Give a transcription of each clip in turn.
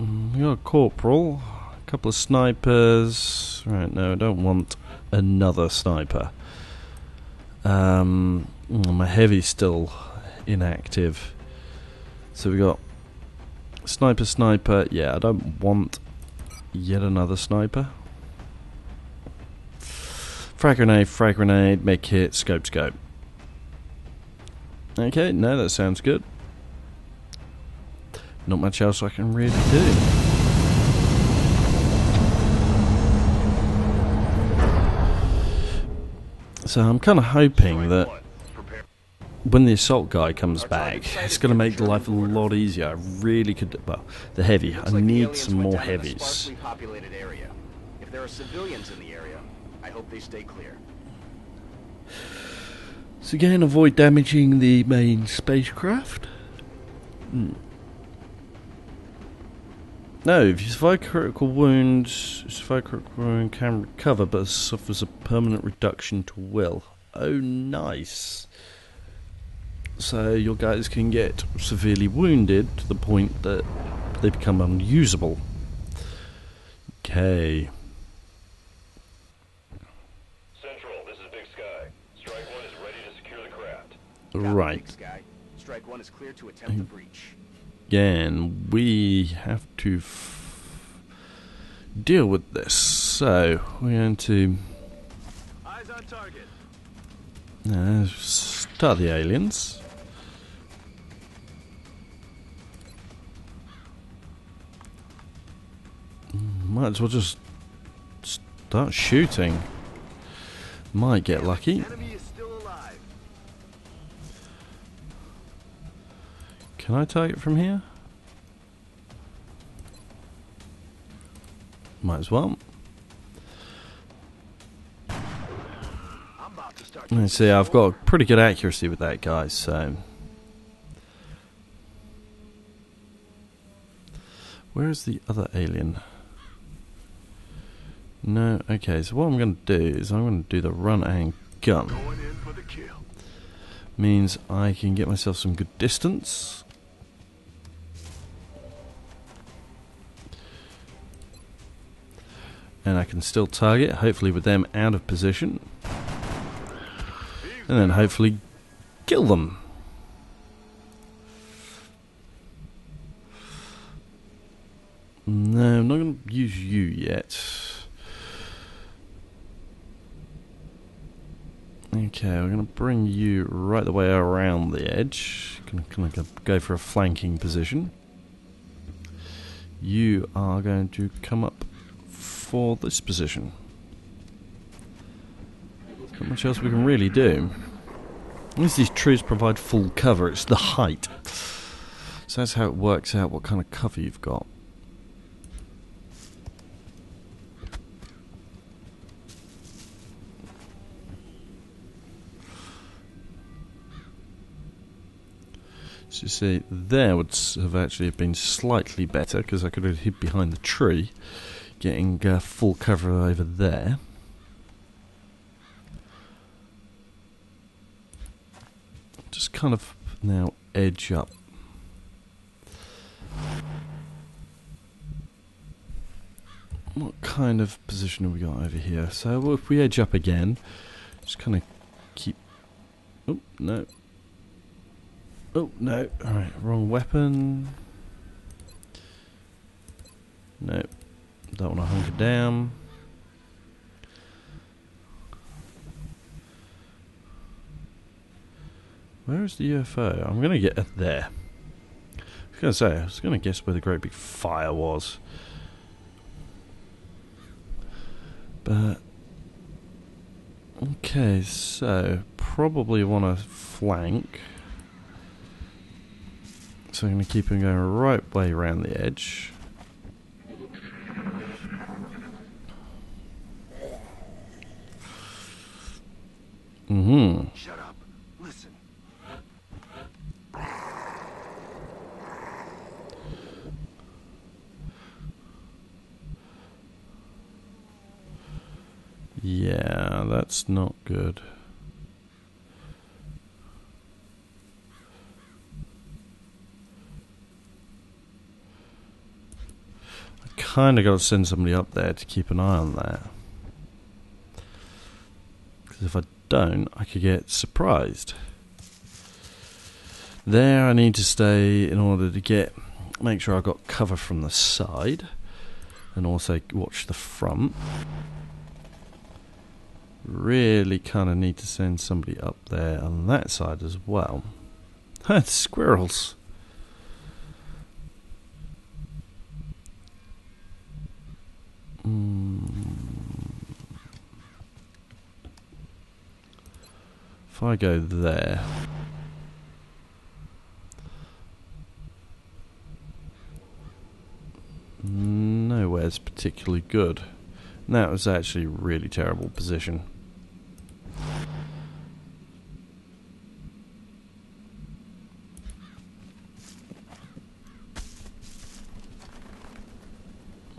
Mm, We got a corporal, a couple of snipers. Right, no, I don't want another sniper. Um, mm, my heavy's still inactive. So we got sniper, sniper. Yeah, I don't want yet another sniper. Frag grenade, frag grenade, medkit, scope, scope. Okay, no, that sounds good. Not much else I can really do. So I'm kind of hoping that when the assault guy comes back, it's going to make life a lot easier. I really could. Well, the heavy. I Looks like the need some more heavies. sparsely populated area. If there are civilians in the area, I hope they stay clear. So again, avoid damaging the main spacecraft. Hmm. No, if you survive critical wounds, survive critical wound can recover, but suffers a permanent reduction to will. Oh, nice. So your guys can get severely wounded to the point that they become unusable. Okay. Central, this is Big Sky. Strike One is ready to secure the craft. Right. Strike one is clear to attempt the breach. Again, we have to f- deal with this. So we're going to Eyes on target. uh, start the aliens. Might as well just start shooting. Might get lucky. Can I target from here? Might as well. I'm about to start. You see, I've got pretty good accuracy with that, guys, so. Where is the other alien? No, okay, so what I'm going to do is I'm going to do the run and gun. Going in for the kill. Means I can get myself some good distance. And I can still target, hopefully with them out of position. And then hopefully kill them. No, I'm not going to use you yet. Okay, we're going to bring you right the way around the edge. Going to kind of go for a flanking position. You are going to come up for this position. Not much else we can really do. Least these trees provide full cover, it's the height. So that's how it works out what kind of cover you've got. So you see, there would have actually been slightly better because I could have hid behind the tree, getting uh, full cover over there. Just kind of now edge up. What kind of position have we got over here? So if we edge up again, just kind of keep. Oh no! Oh no! All right, wrong weapon. No, don't want to hunker down. Where is the UFO? I'm gonna get it there. I was gonna say I was gonna guess where the great big fire was, but okay. So probably want to flank. So I'm going to keep him going right way around the edge. Mm-hmm. Shut up. Listen. Yeah, that's not good. I kind of got to send somebody up there to keep an eye on that. Because if I don't, I could get surprised. There, I need to stay in order to get make sure I've got cover from the side, and also watch the front. Really, kind of need to send somebody up there on that side as well. Squirrels. Mm. If I go there. Nowhere's particularly good. That was actually a really terrible position.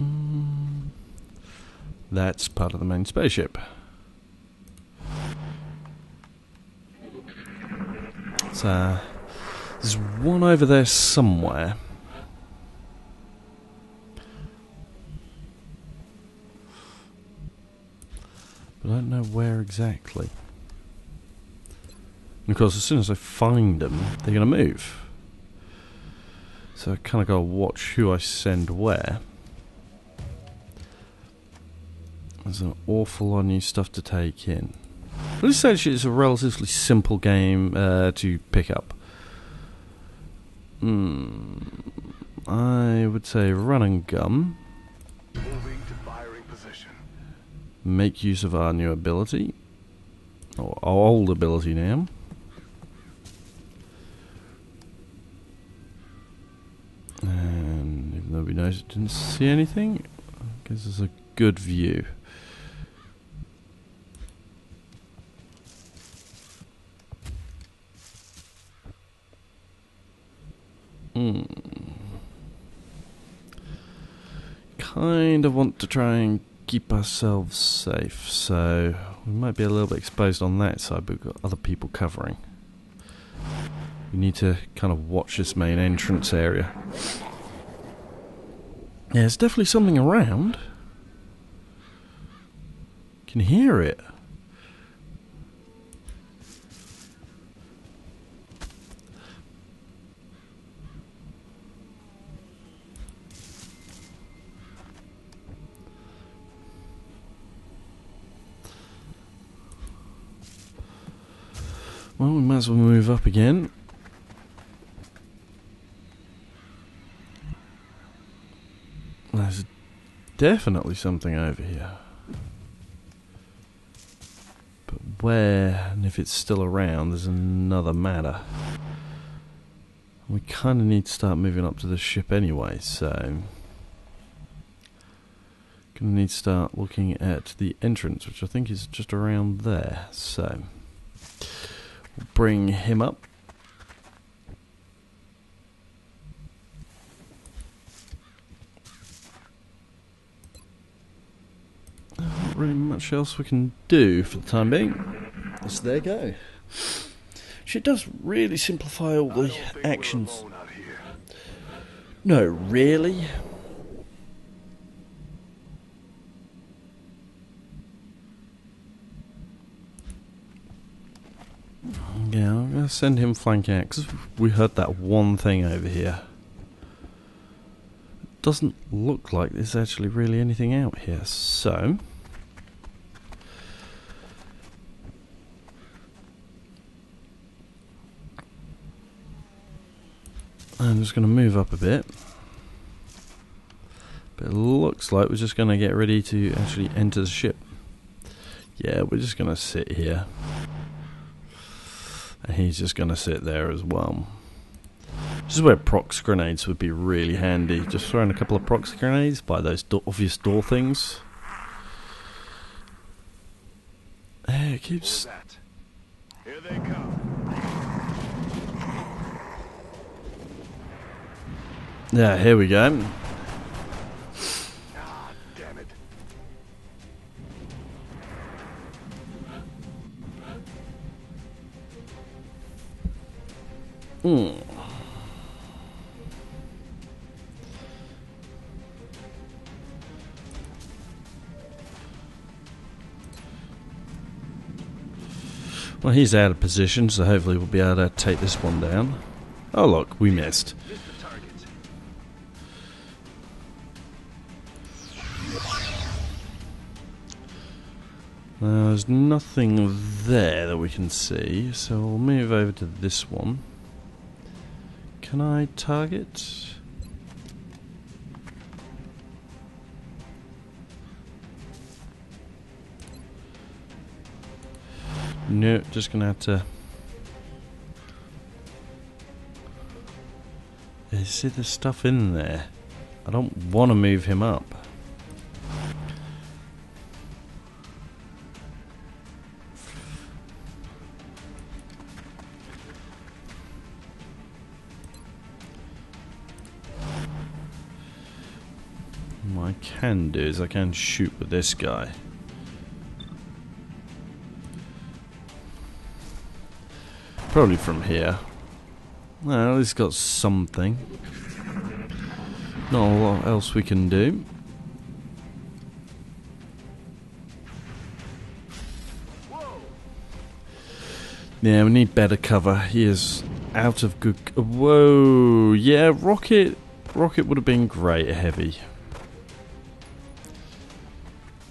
Mm. That's part of the main spaceship. So, there's one over there somewhere. But I don't know where exactly. And of course, as soon as I find them, they're going to move. So I kind of got to watch who I send where. There's an awful lot of new stuff to take in. But essentially, it's a relatively simple game uh, to pick up. Hmm. I would say run and gun. Moving to firing position. Make use of our new ability. Or our old ability now. And even though we noticed didn't see anything, I guess it's a good view. Hmm. Kind of want to try and keep ourselves safe, so we might be a little bit exposed on that side, but we've got other people covering. We need to kind of watch this main entrance area. Yeah, there's definitely something around. Can hear it. Well, we might as well move up again. There's definitely something over here. But where, and if it's still around, there's another matter. We kind of need to start moving up to the ship anyway, so. Gonna need to start looking at the entrance, which I think is just around there, so bring him up. Not really much else we can do for the time being. So there you go. She does really simplify all the don't think we're actions. alone out here. No, really? Yeah, I'm going to send him flanking out because we heard that one thing over here. It doesn't look like there's actually really anything out here, so. I'm just going to move up a bit. But it looks like we're just going to get ready to actually enter the ship. Yeah, we're just going to sit here. And he's just going to sit there as well. This is where prox grenades would be really handy. Just throwing a couple of prox grenades by those do- obvious door things. Hey, it keeps. Here they come. Yeah, here we go. Hmm. Well, he's out of position, so hopefully we'll be able to take this one down. Oh, look, we missed. Now, there's nothing there that we can see, so we'll move over to this one. Can I target? No, just gonna have to. See the stuff in there? I don't want to move him up. Can do is I can shoot with this guy. Probably from here. Well, he's got something. Not a lot else we can do. Yeah, we need better cover. He is out of good. Whoa! Yeah, rocket. Rocket would have been great. Heavy.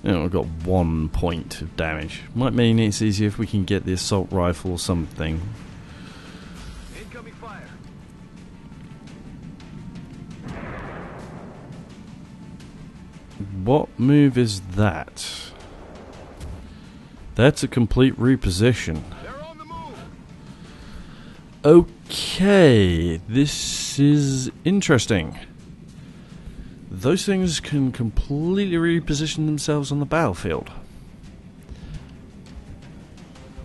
Yeah, we've got one point of damage. Might mean it's easier if we can get the assault rifle or something. Incoming fire. What move is that? That's a complete reposition. They're on the move. Okay, this is interesting. Those things can completely reposition themselves on the battlefield.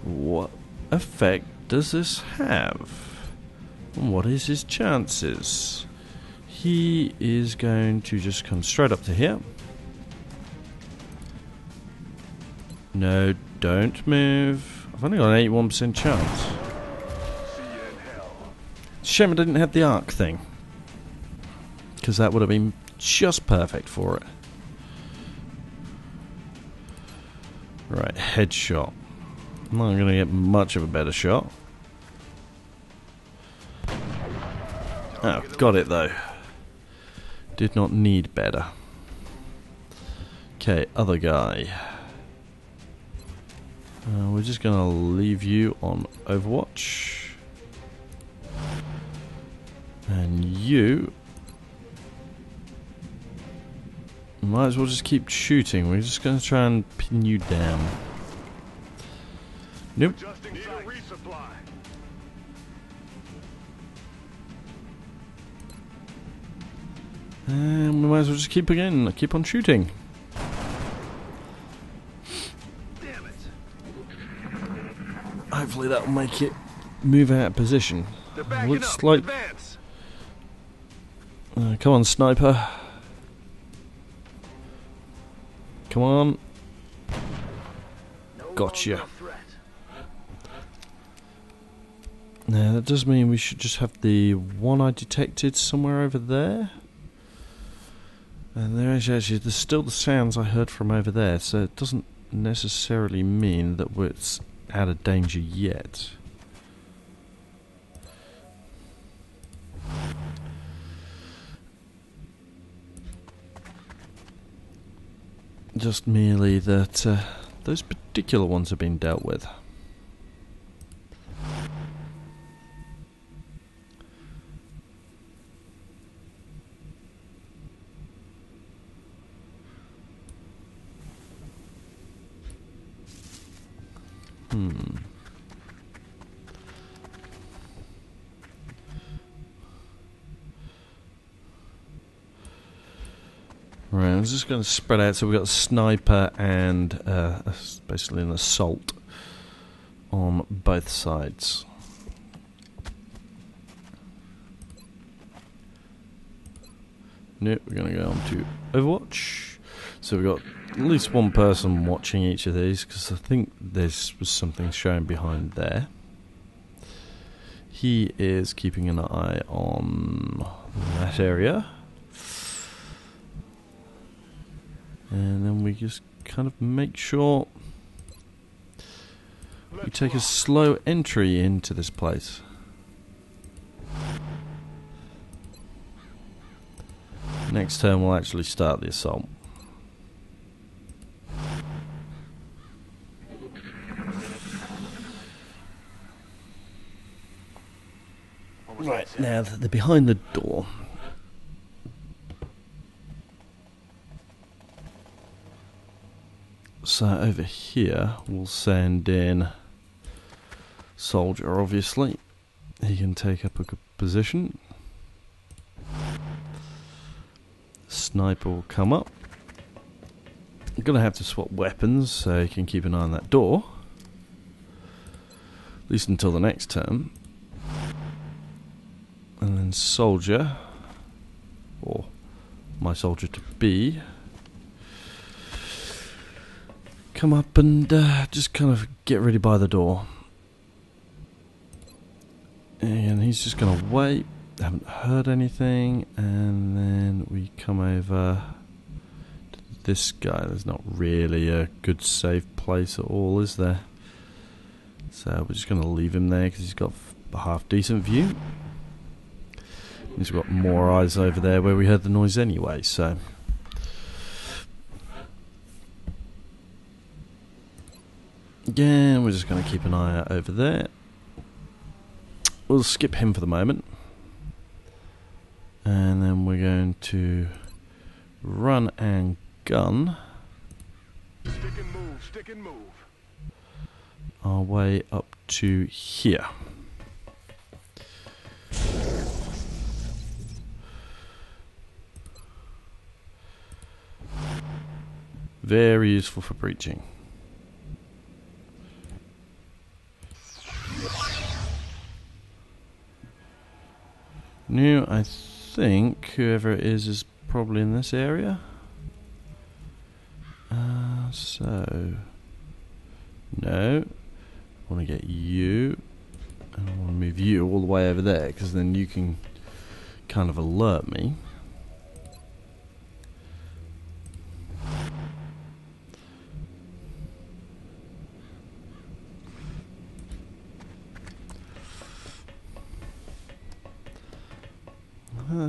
What effect does this have? And what is his chances? He is going to just come straight up to here. No, don't move. I've only got an 81% chance. Shame I didn't have the arc thing. Because that would have been just perfect for it. Right, headshot. I'm not going to get much of a better shot. Oh, got it though. Did not need better. Okay, other guy. Uh, we're just going to leave you on Overwatch. And you might as well just keep shooting. We're just going to try and pin you down. Nope. And we might as well just keep again. Keep on shooting. Damn it. Hopefully that will make it move out of position. Looks up. like- Uh, come on, sniper. Come on. Gotcha. Now that does mean we should just have the one I detected somewhere over there. And there is actually there's still the sounds I heard from over there, so it doesn't necessarily mean that we're out of danger yet. Just merely that uh, those particular ones have been dealt with. Hmm. Right, I'm just going to spread out. So we've got a sniper and uh, basically an assault on both sides. Nope, we're going to go on to Overwatch. So we've got at least one person watching each of these because I think there's was something shown behind there. He is keeping an eye on that area. And then we just kind of make sure we take a slow entry into this place. Next turn we'll actually start the assault. Right, now that they're behind the door. So uh, over here, we'll send in Soldier, obviously. He can take up a good position. Sniper will come up. I'm going to have to swap weapons so he can keep an eye on that door. At least until the next turn. And then soldier, or my soldier to be, come up and uh, just kind of get ready by the door. And he's just going to wait. Haven't heard anything, and then we come over to this guy. There's not really a good safe place at all, is there? So we're just going to leave him there because he's got a half decent view. He's got more eyes over there where we heard the noise anyway, so. Again, we're just going to keep an eye out over there. We'll skip him for the moment. And then we're going to run and gun Stick and move, stick and move. our way up to here. Very useful for breaching. New, I think whoever it is is probably in this area. Uh, so, no, I want to get you, I want to move you all the way over there because then you can kind of alert me.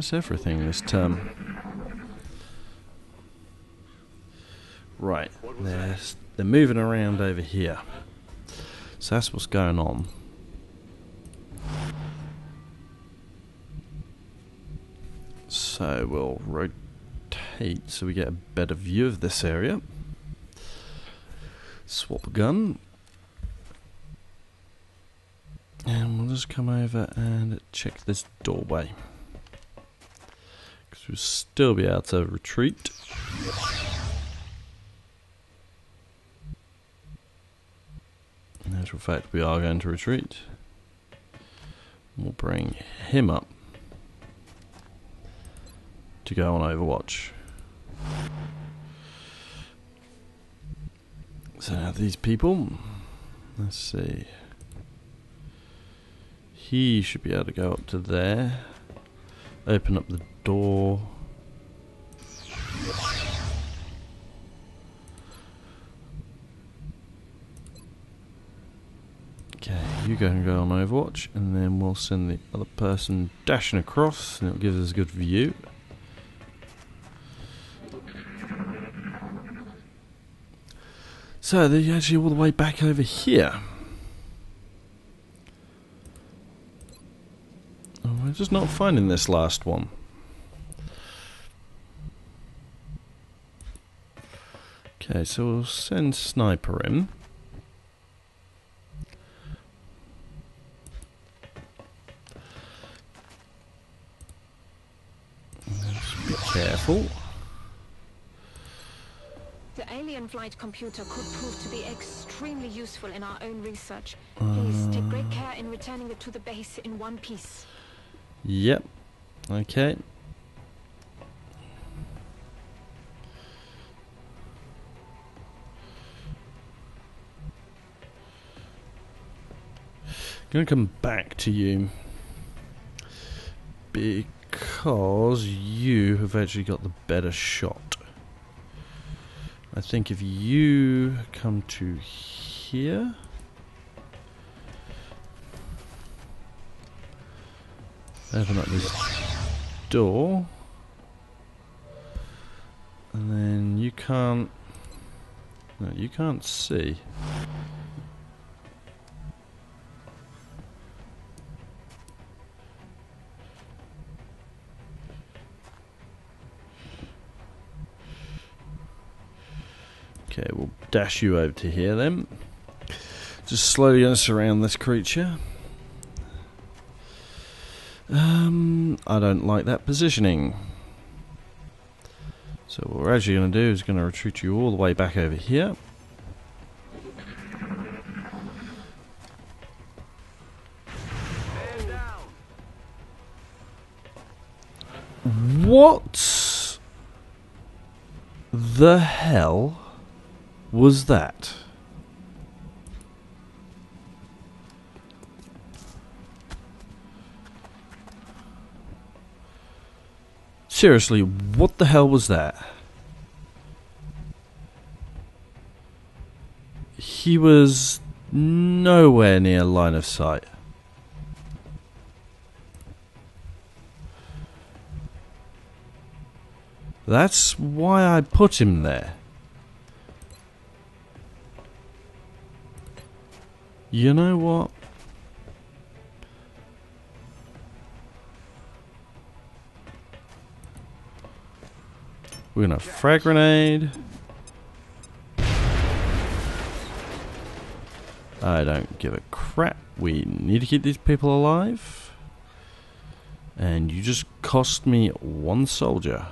That's everything this term. Um, right, they're, they're moving around over here. So that's what's going on. So we'll rotate so we get a better view of this area. Swap gun. And we'll just come over and check this doorway. We'll still be able to retreat. In actual fact, we are going to retreat. We'll bring him up to go on Overwatch. So now these people, let's see. He should be able to go up to there, open up the door. Okay, you go and go on Overwatch, and then we'll send the other person dashing across, and it'll give us a good view. So they're actually all the way back over here. Oh, we're just not finding this last one. Okay, so we'll send Sniper in. Be careful. The alien flight computer could prove to be extremely useful in our own research. Please uh, take great care in returning it to the base in one piece. Yep. Okay. going to come back to you because you have actually got the better shot. I think if you come to here. Open up this door. And then you can't... No, you can't see. Okay, we'll dash you over to here then. Just slowly gonna surround this creature. Um, I don't like that positioning. So what we're actually going to do is going to retreat you all the way back over here. What the hell was that? Seriously, what the hell was that? He was nowhere near line of sight. That's why I put him there. You know what? We're gonna frag grenade. I don't give a crap. We need to keep these people alive. And you just cost me one soldier.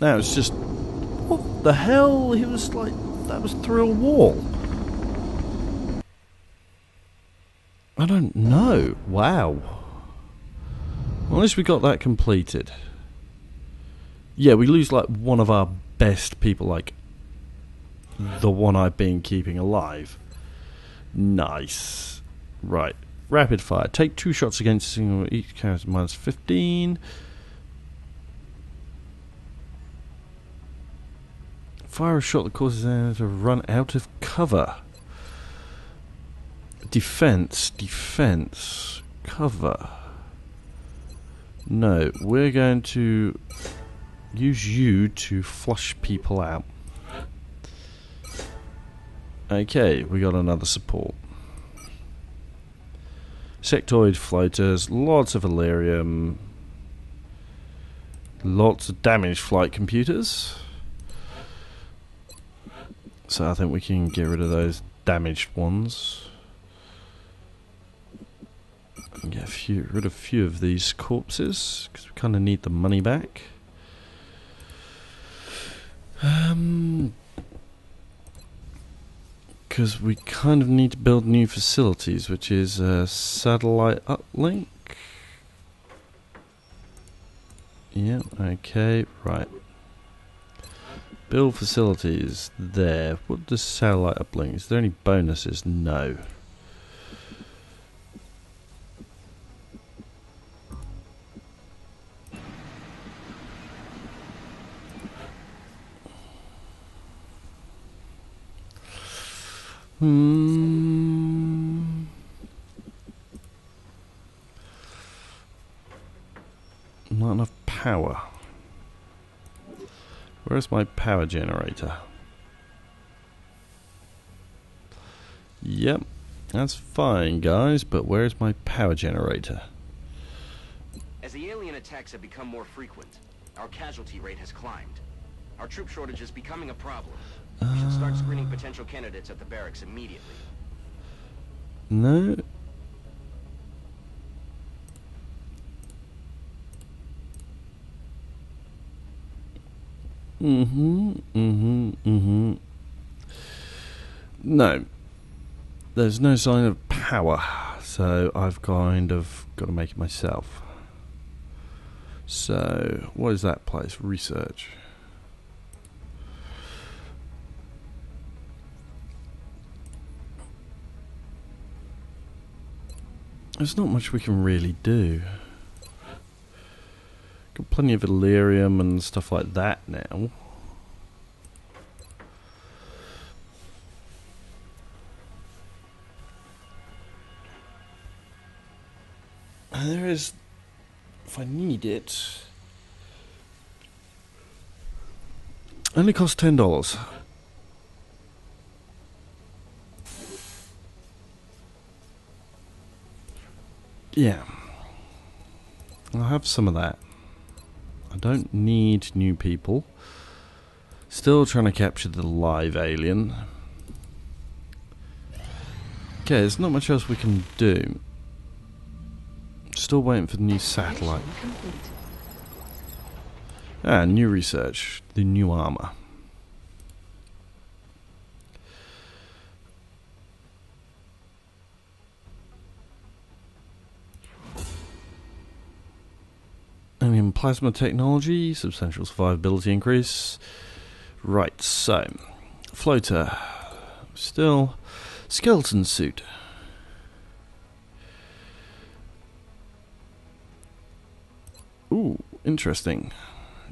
No, it's just. What the hell? He was like. That was through a wall. I don't know. Wow. Well, at least we got that completed. Yeah, we lose like one of our best people, like the one I've been keeping alive. Nice. Right. Rapid fire. Take two shots against each character minus 15. Fire a shot that causes them to run out of cover. Defense, defense, cover. No, we're going to use you to flush people out. Okay, we got another support. Sectoid floaters, lots of Elerium, lots of damaged flight computers. So I think we can get rid of those damaged ones. Get a few, rid of a few of these corpses because we kind of need the money back. Um, because we kind of need to build new facilities, which is a satellite uplink. Yeah. Okay. Right. Build facilities there. What does satellite uplink? Is there any bonuses? No. Hmm. Not enough power. Where's my power generator? Yep, that's fine, guys, but where's my power generator? As the alien attacks have become more frequent, our casualty rate has climbed. Our troop shortage is becoming a problem. We should start screening uh. potential candidates at the barracks immediately. No. Mm-hmm. Mm-hmm. Mm-hmm. No. There's no sign of power. So I've kind of got to make it myself. So, what is that place? Research. There's not much we can really do. Got plenty of Elerium and stuff like that now. And there is, if I need it, only costs ten dollars. Yeah, I'll have some of that. I don't need new people. Still trying to capture the live alien. Okay, there's not much else we can do. Still waiting for the new satellite. Ah, new research. The new armor. Plasma technology, substantial survivability increase. Right, so. Floater. Still. Skeleton suit. Ooh, interesting.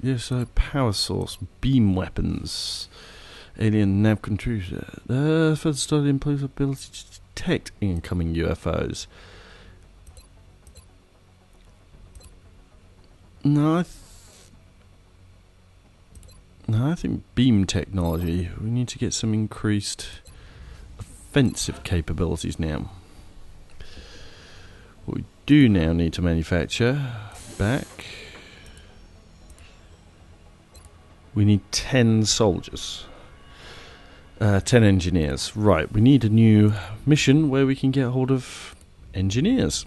Yes, so power source, beam weapons, alien nav computer. Uh, further study improves ability to detect incoming UFOs. No, I no, I think beam technology. We need to get some increased offensive capabilities now. What we do now need to manufacture back. We need 10 soldiers. Uh, 10 engineers. Right, we need a new mission where we can get hold of engineers.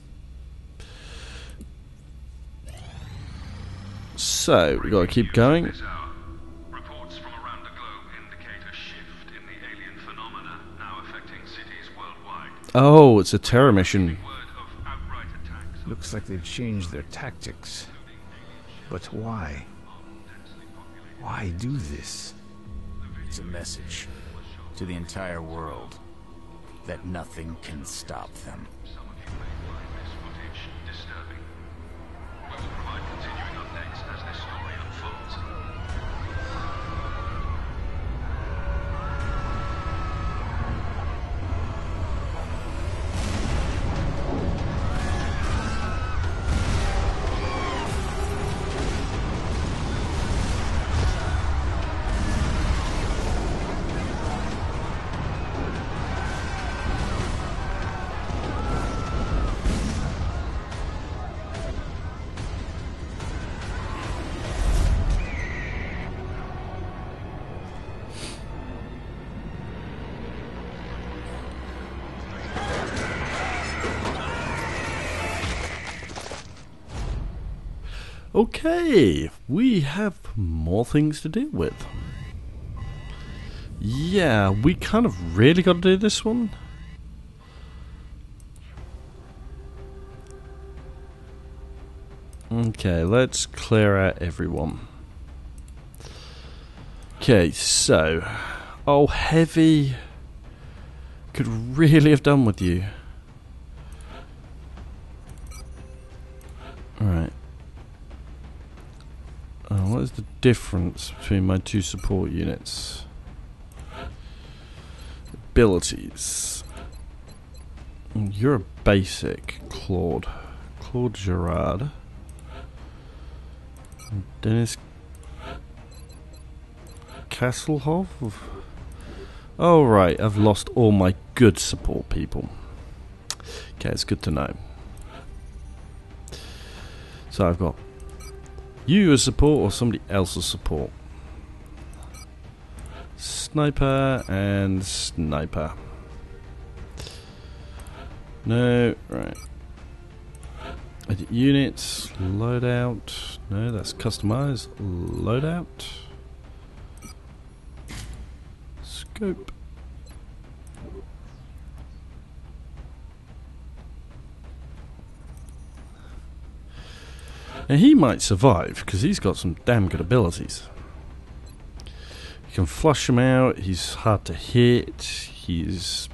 So, we gotta keep going. This hour, reports from around the globe indicate a shift in the alien phenomena now affecting cities worldwide. Oh, it's a terror mission. Word of outright attacks. Looks like they've changed their tactics. But why? Why do this? It's a message to the entire world that nothing can stop them. Okay, we have more things to deal with. Yeah, we kind of really got to do this one. Okay, let's clear out everyone. Okay, so. Oh, Heavy. Could really have done with you. Alright. Uh, what is the difference between my two support units? Abilities. You're a basic, Claude. Claude Gerard. Dennis Castlehoff? Oh, right, I've lost all my good support people. Okay, it's good to know. So I've got you as support or somebody else as support. Sniper and sniper. No, right. Edit units, loadout. No, that's customized. Loadout. Scope. Now he might survive because he's got some damn good abilities. You can flush him out. He's hard to hit. He's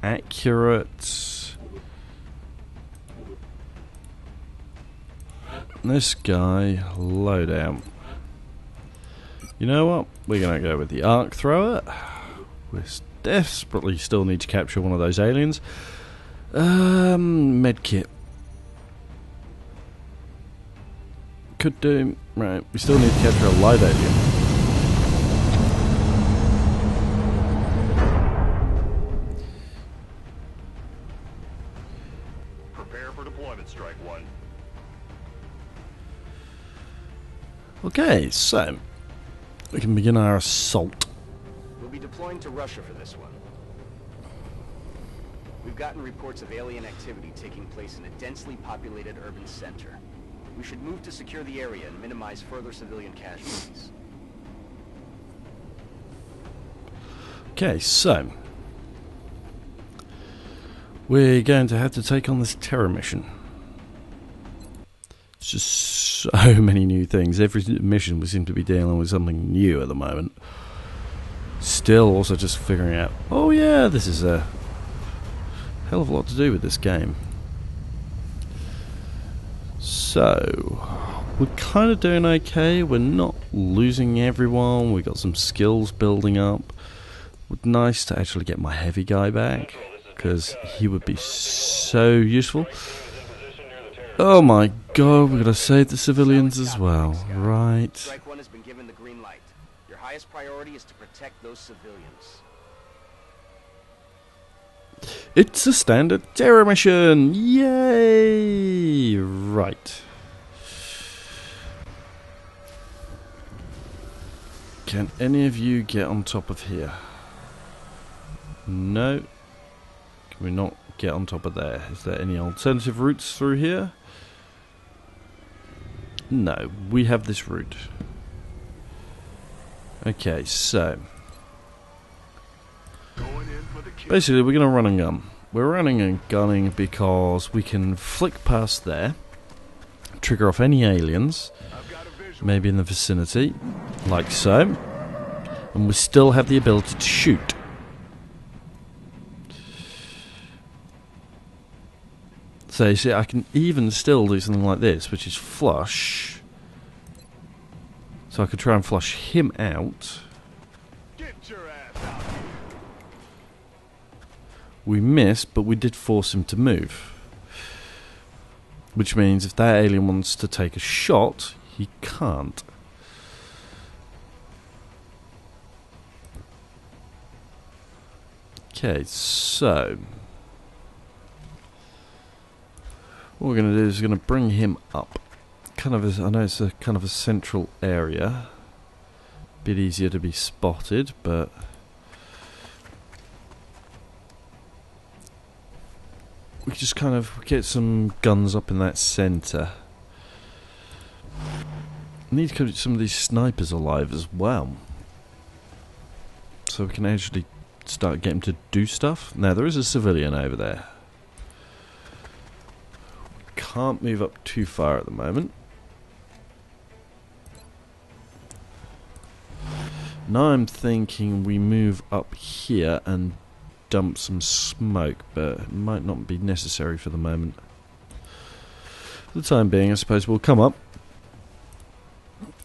accurate. This guy, low down. You know what? We're going to go with the arc thrower. We desperately still need to capture one of those aliens. Um, medkit. Could do. Right, we still need to capture a live alien. Prepare for deployment, Strike One. Okay, so we can begin our assault. We'll be deploying to Russia for this one. We've gotten reports of alien activity taking place in a densely populated urban center. We should move to secure the area and minimize further civilian casualties. Okay, so we're going to have to take on this terror mission. It's just so many new things. Every mission we seem to be dealing with something new at the moment. Still, also just figuring out. Oh yeah, this is a hell of a lot to do with this game. So we're kind of doing okay. We're not losing everyone. We got some skills building up. Would nice to actually get my heavy guy back because he would be so useful. Oh my god, we're gonna save the civilians as well, right? Strike One has been given the green light. Your highest priority is to protect those civilians. It's a standard terror mission! Yay! Right. Can any of you get on top of here? No. Can we not get on top of there? Is there any alternative routes through here? No, we have this route. Okay, so basically we're going to run and gun. We're running and gunning because we can flick past there, trigger off any aliens, maybe in the vicinity, like so, and we still have the ability to shoot. So you see, I can even still do something like this, which is flush. So I could try and flush him out. Get your ass out here. We missed, but we did force him to move. Which means if that alien wants to take a shot, he can't. Okay, so. What we're going to do is we're going to bring him up. Kind of, as, I know it's a kind of a central area. Bit easier to be spotted, but. We just kind of get some guns up in that centre. Need to get some of these snipers alive as well. So we can actually start getting to do stuff. Now, there is a civilian over there. Can't move up too far at the moment. Now I'm thinking we move up here and dump some smoke, but it might not be necessary for the moment. For the time being, I suppose we'll come up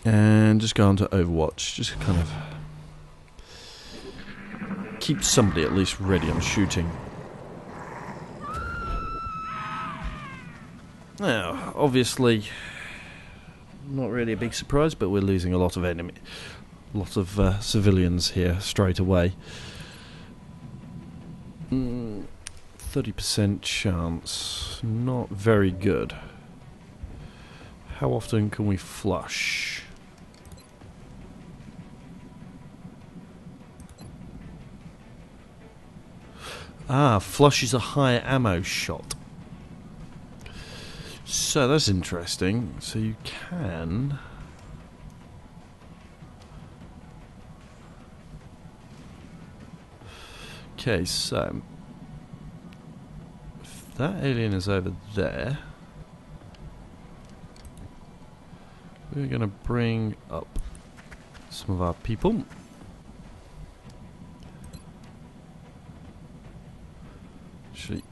and just go on to Overwatch. Just kind of keep somebody at least ready on shooting. Now, obviously, not really a big surprise, but we're losing a lot of enemy, lot of uh, civilians here straight away. Mm, Thirty percent chance, not very good. How often can we flush? Ah, flush is a higher ammo shot. So that's interesting. So you can. Okay, so if that alien is over there, we're going to bring up some of our people. Actually,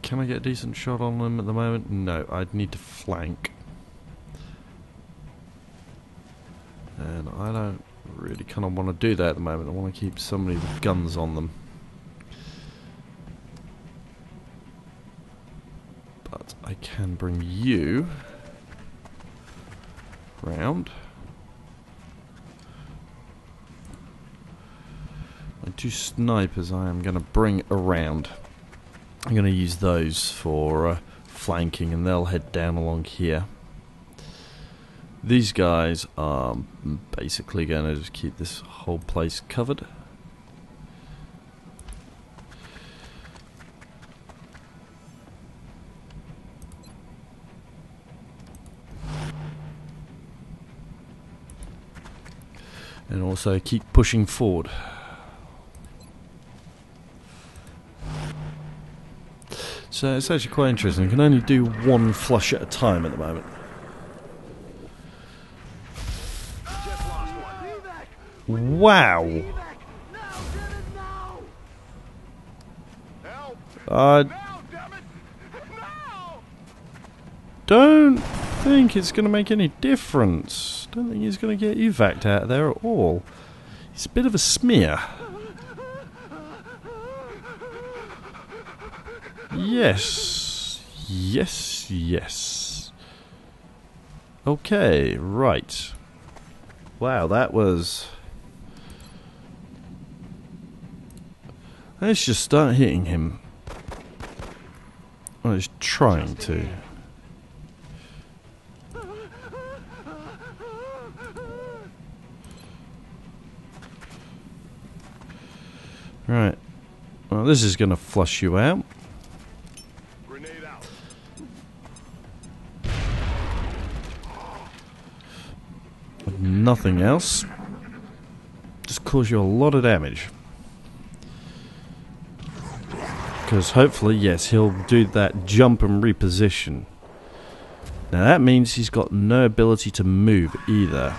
can I get a decent shot on them at the moment? No, I'd need to flank. And I don't really kind of want to do that at the moment. I want to keep somebody with guns on them. But I can bring you round. My two snipers I am going to bring around. I'm going to use those for uh, flanking and they'll head down along here. These guys are basically going to just keep this whole place covered. And also keep pushing forward. So it's actually quite interesting. You can only do one flush at a time at the moment. Wow! Now! don't think it's going to make any difference. Don't think he's going to get evac'd out of there at all. He's a bit of a smear. Yes. Yes, yes. Okay, right. Wow, that was. Let's just start hitting him. I was trying to. Right. Well, this is going to flush you out. Grenade out. Nothing else. Just cause you a lot of damage. Because hopefully, yes, he'll do that jump and reposition. Now that means he's got no ability to move either.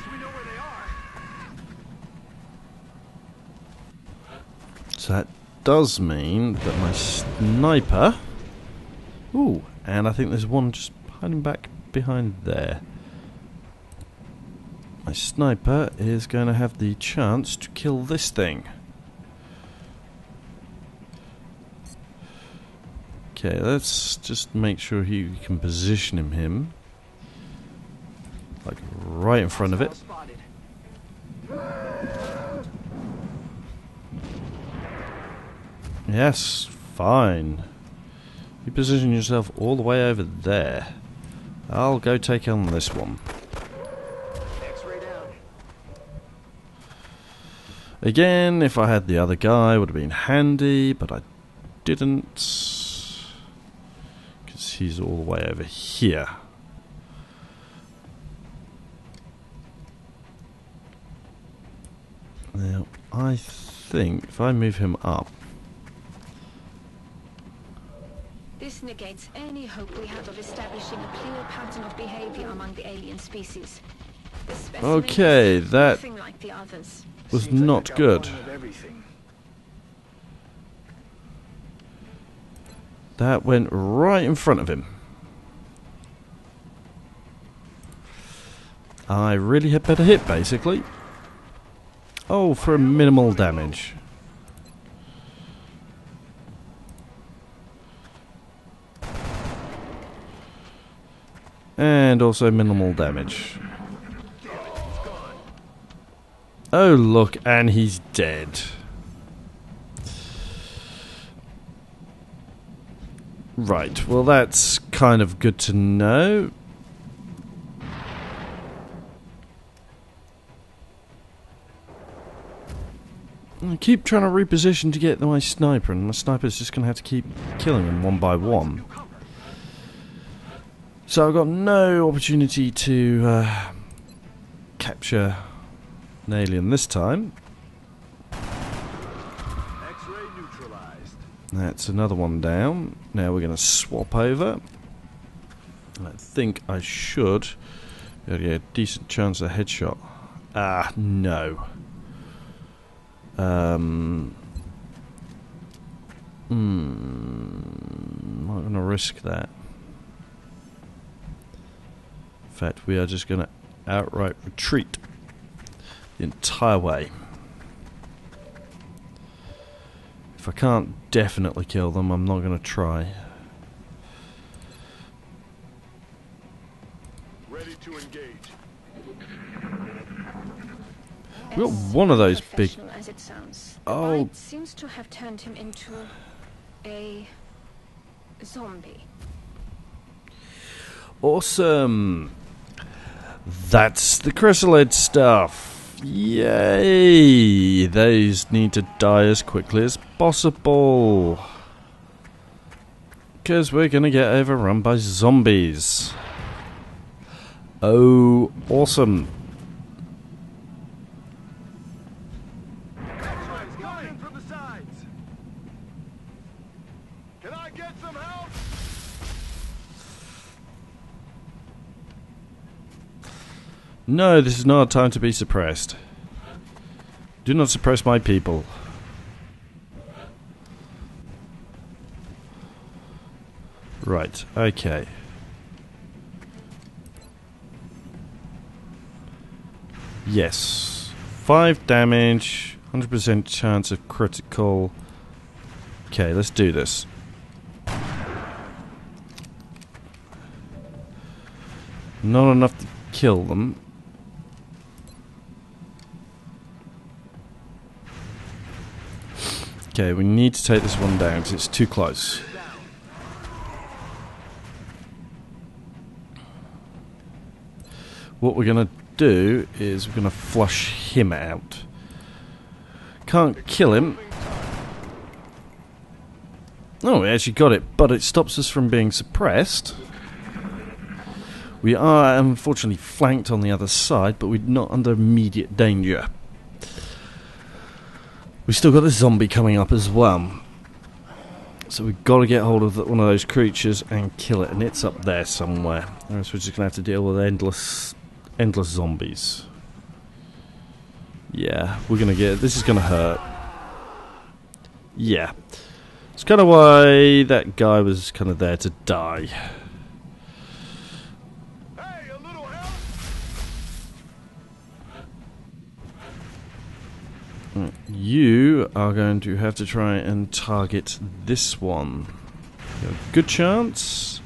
So that does mean that my sniper. Ooh, and I think there's one just hiding back behind there. My sniper is going to have the chance to kill this thing. Okay, let's just make sure he can position him him. Like right in front of it. Yes, fine. You position yourself all the way over there. I'll go take on this one. Again, if I had the other guy, would have been handy, but I didn't. Because he's all the way over here. Now, I think if I move him up, This negates any hope we have of establishing a clear pattern of behavior among the alien species. This Okay, that like the others. was Seems like not got good. one of everything. That went right in front of him. I really had better hit, basically. Oh, for minimal damage. And also minimal damage. Oh, look, and he's dead. Right, well, that's kind of good to know. I keep trying to reposition to get my sniper, and my sniper's just going to have to keep killing him one by one. So I've got no opportunity to uh, capture an alien this time. That's another one down. Now we're going to swap over. I think I should get a decent chance of a headshot. Ah, no. Um. Hmm. Not gonna risk that. Fact, we are just gonna outright retreat the entire way. If I can't definitely kill them, I'm not gonna try. Ready to engage. We got one of those big- As it sounds, Oh. bite seems to have turned him into a zombie. Awesome. That's the chryssalid stuff. Yay! Those need to die as quickly as possible. Because we're going to get overrun by zombies. Oh, awesome. X-rays coming in from the sides. Can I get some help? No, this is not a time to be suppressed. Do not suppress my people. Right, okay. Yes. 5 damage, 100% chance of critical. Okay, let's do this. Not enough to kill them. Okay, we need to take this one down because it's too close. What we're going to do is we're going to flush him out. Can't kill him. Oh, we actually got it, but it stops us from being suppressed. We are unfortunately flanked on the other side, but we're not under immediate danger. We still got the zombie coming up as well. So we've got to get hold of one of those creatures and kill it, and it's up there somewhere. Or else we're just going to have to deal with endless, endless zombies. Yeah, we're going to get. This is going to hurt. Yeah. It's kind of why that guy was kind of there to die. You are going to have to try and target this one. Good chance.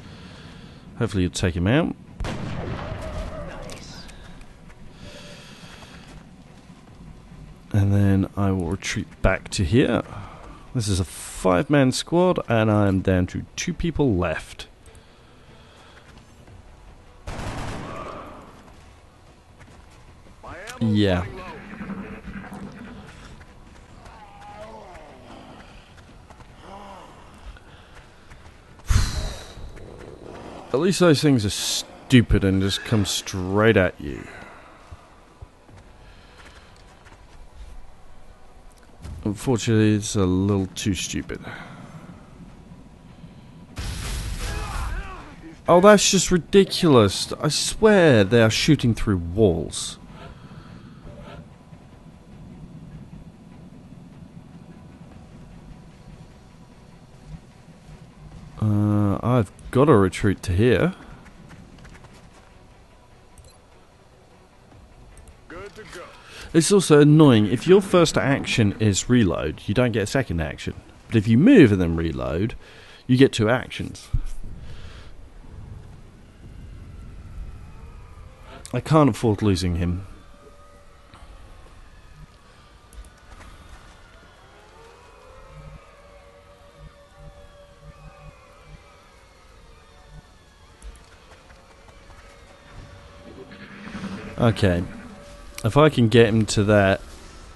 Hopefully, you'll take him out. And then I will retreat back to here. This is a five man squad, and I am down to two people left. Yeah. At least those things are stupid and just come straight at you. Unfortunately, it's a little too stupid. Oh, that's just ridiculous. I swear they are shooting through walls. Uh, I've got to retreat to here. To. It's also annoying. If your first action is reload, you don't get a second action. But if you move and then reload, you get two actions. I can't afford losing him. Okay. If I can get him to that,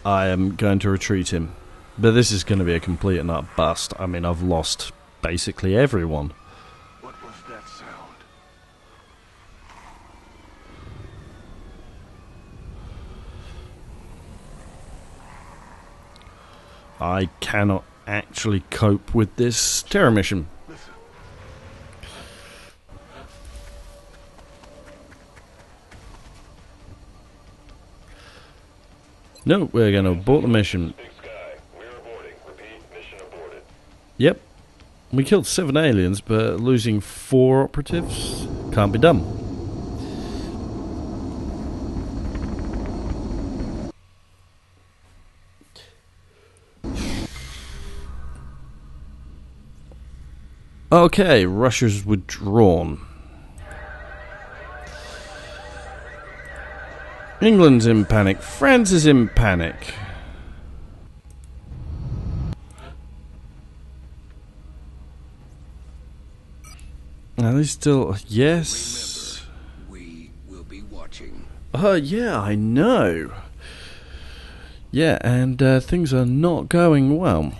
I am going to retreat him. But this is going to be a complete and utter bust. I mean, I've lost basically everyone. What was that sound? I cannot actually cope with this terror mission. No, we're going to abort the mission. Big Sky, we're aborting. Repeat, mission aborted. Yep. We killed seven aliens, but losing four operatives can't be done. Okay, Russia's withdrawn. England's in panic. France is in panic. Are they still. Yes. We will be watching. Uh, yeah, I know. Yeah, and uh, things are not going well.